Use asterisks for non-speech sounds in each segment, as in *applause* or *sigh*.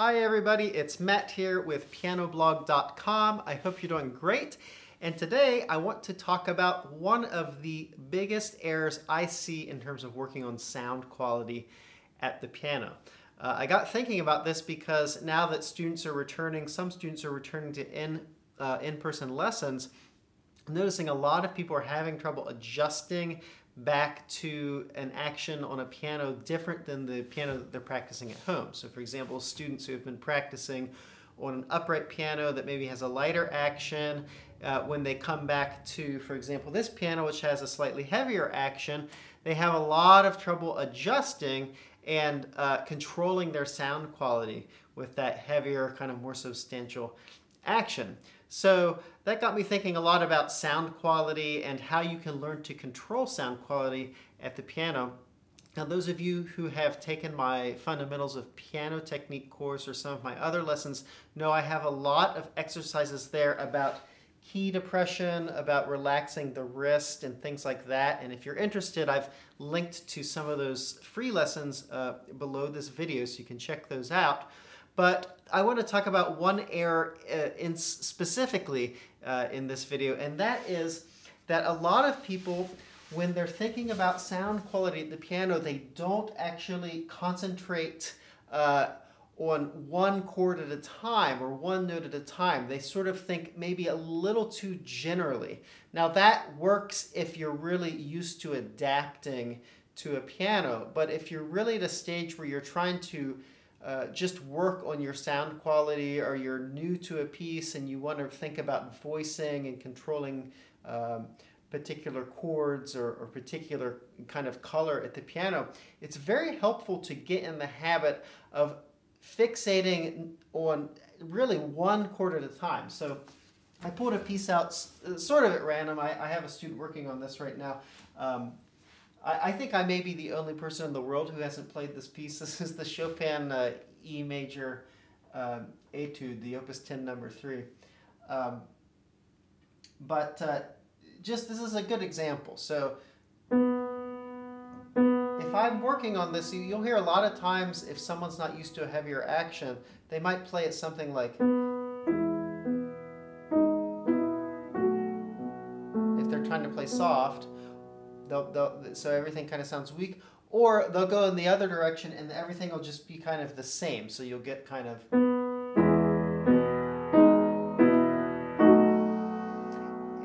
Hi everybody, it's Matt here with pianoblog.com. I hope you're doing great. And today I want to talk about one of the biggest errors I see in terms of working on sound quality at the piano. Uh, I got thinking about this because now that students are returning, some students are returning to in, uh, in-person lessons, I'm noticing a lot of people are having trouble adjusting back to an action on a piano different than the piano that they're practicing at home. So for example, students who have been practicing on an upright piano that maybe has a lighter action, uh, when they come back to, for example, this piano which has a slightly heavier action, they have a lot of trouble adjusting and uh, controlling their sound quality with that heavier, kind of more substantial action. So that got me thinking a lot about sound quality and how you can learn to control sound quality at the piano. Now those of you who have taken my Fundamentals of Piano Technique course or some of my other lessons know I have a lot of exercises there about key depression, about relaxing the wrist and things like that. And if you're interested, I've linked to some of those free lessons uh, below this video so you can check those out. But I want to talk about one error uh, in specifically uh, in this video, and that is that a lot of people, when they're thinking about sound quality at the piano, they don't actually concentrate uh, on one chord at a time or one note at a time. They sort of think maybe a little too generally. Now that works if you're really used to adapting to a piano, but if you're really at a stage where you're trying to uh, just work on your sound quality or you're new to a piece and you want to think about voicing and controlling um, particular chords or, or, particular kind of color at the piano, it's very helpful to get in the habit of fixating on really one chord at a time. So I pulled a piece out sort of at random. I, I have a student working on this right now. Um, I, I, think I may be the only person in the world who hasn't played this piece. *laughs* This is the Chopin uh, E major um, etude, the Opus 10 number 3. Um, but uh, just this is a good example. So if I'm working on this, you'll hear a lot of times if someone's not used to a heavier action, they might play it something like if they're trying to play soft, they'll, they'll, so everything kind of sounds weak. Or they'll go in the other direction and everything will just be kind of the same. So you'll get kind of...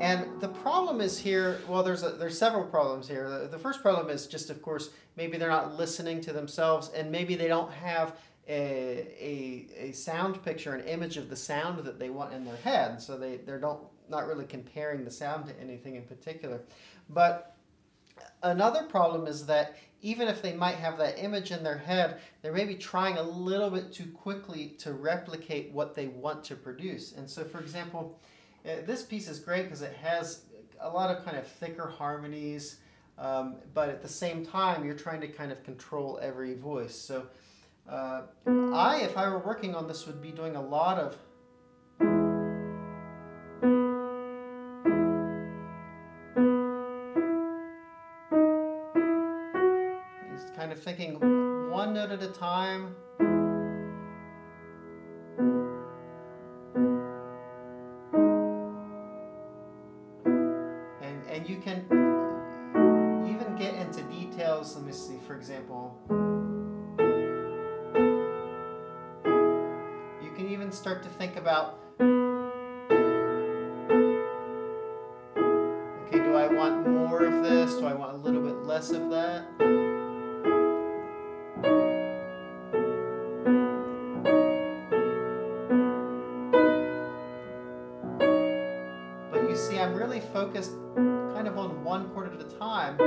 And the problem is here, well, there's, a, there's several problems here. The, the first problem is just, of course, maybe they're not listening to themselves and maybe they don't have a, a, a sound picture, an image of the sound that they want in their head. So they, they don't, not really comparing the sound to anything in particular. But Another problem is that even if they might have that image in their head, they're maybe trying a little bit too quickly to replicate what they want to produce. And so, for example, uh, this piece is great because it has a lot of kind of thicker harmonies, um, but at the same time, you're trying to kind of control every voice. So uh, I, if I were working on this, would be doing a lot of thinking one note at a time. And, and you can even get into details. Let me see, for example. You can even start to think about okay, do I want more of this? Do I want a little bit less of that? Focused kind of on one chord at a time.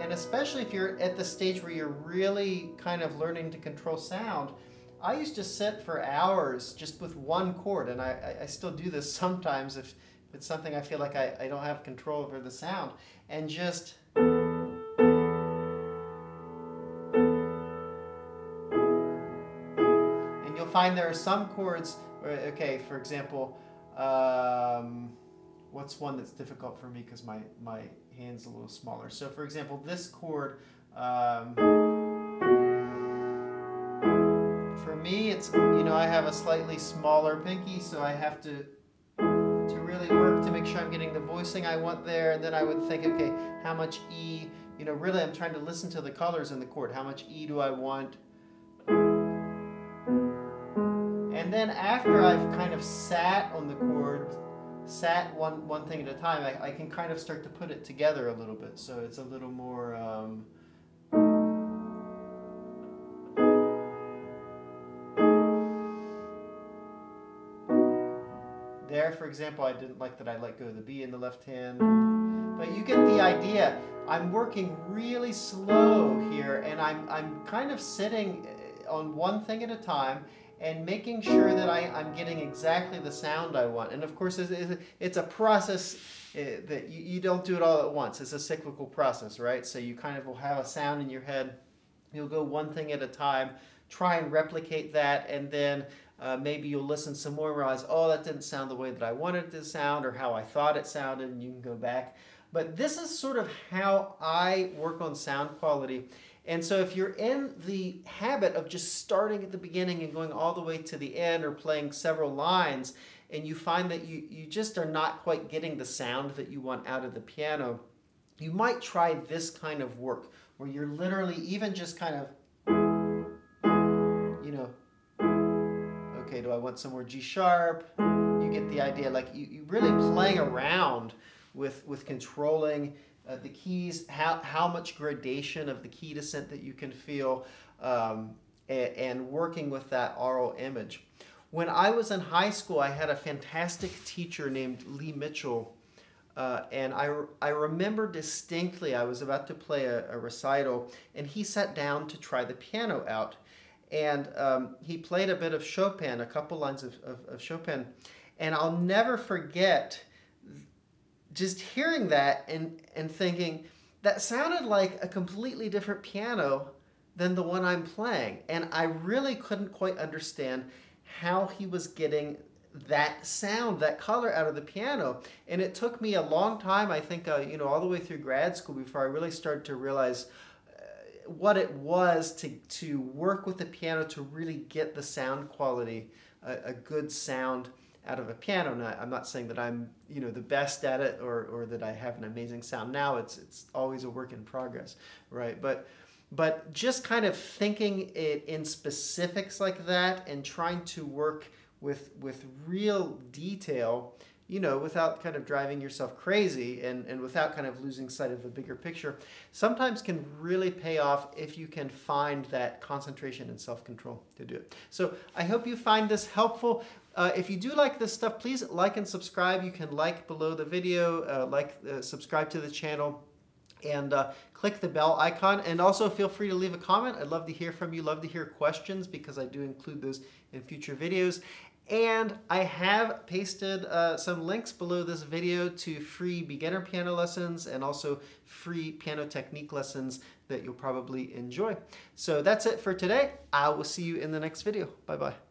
And especially if you're at the stage where you're really kind of learning to control sound, I used to sit for hours just with one chord, and I, I still do this *laughs* sometimes if it's something I feel like I, I don't have control over the sound, and just and you'll find there are some chords, where, okay, for example, um, what's one that's difficult for me because my, my hand's a little smaller. So for example, this chord, um, for me, it's, you know, I have a slightly smaller pinky, so I have to to really work to make sure I'm getting the voicing I want there. And then I would think, okay, how much E, you know, really I'm trying to listen to the colors in the chord. How much E do I want? And then after I've kind of sat on the chord, sat one, one thing at a time, I, I can kind of start to put it together a little bit. So it's a little more... Um, There, for example, I didn't like that I let go of the B in the left hand. But you get the idea. I'm working really slow here, and I'm, I'm kind of sitting uh, on one thing at a time and making sure that I, I'm getting exactly the sound I want. And of course, it's, it's a process uh, that you, you don't do it all at once. It's a cyclical process, right? So you kind of will have a sound in your head. You'll go one thing at a time, try and replicate that, and then uh, maybe you'll listen some more and realize, oh, that didn't sound the way that I wanted it to sound or how I thought it sounded, and you can go back. But this is sort of how I work on sound quality. And so if you're in the habit of just starting at the beginning and going all the way to the end or playing several lines, and you find that you, you just are not quite getting the sound that you want out of the piano, you might try this kind of work where you're literally even just kind of you know, okay, do I want some more G sharp? You get the idea. Like you, you really playing around with with controlling uh, the keys, how how much gradation of the key descent that you can feel, um, and, and working with that aural image. When I was in high school, I had a fantastic teacher named Lee Mitchell. Uh, and I, I remember distinctly, I was about to play a, a, recital, and he sat down to try the piano out and um, he played a bit of Chopin, a couple lines of, of, of, Chopin, and I'll never forget just hearing that and, and thinking that sounded like a completely different piano than the one I'm playing, and I really couldn't quite understand how he was getting that sound, that color out of the piano. And it took me a long time, I think, uh, you know, all the way through grad school before I really started to realize what it was to, to work with the piano to really get the sound quality, a, a good sound out of a piano. Now, I'm not saying that I'm, you know, the best at it or, or that I have an amazing sound now. It's, it's always a work in progress, right? But, but just kind of thinking it in specifics like that and trying to work with, with real detail you know, without kind of driving yourself crazy and, and without kind of losing sight of the bigger picture, sometimes can really pay off if you can find that concentration and self-control to do it. So I hope you find this helpful. Uh, if you do like this stuff, please like and subscribe. You can like below the video, uh, like, uh, subscribe to the channel, and uh, click the bell icon. And also feel free to leave a comment. I'd love to hear from you, love to hear questions because I do include those in future videos. And I have pasted uh, some links below this video to free beginner piano lessons and also free piano technique lessons that you'll probably enjoy. So that's it for today. I will see you in the next video. Bye-bye.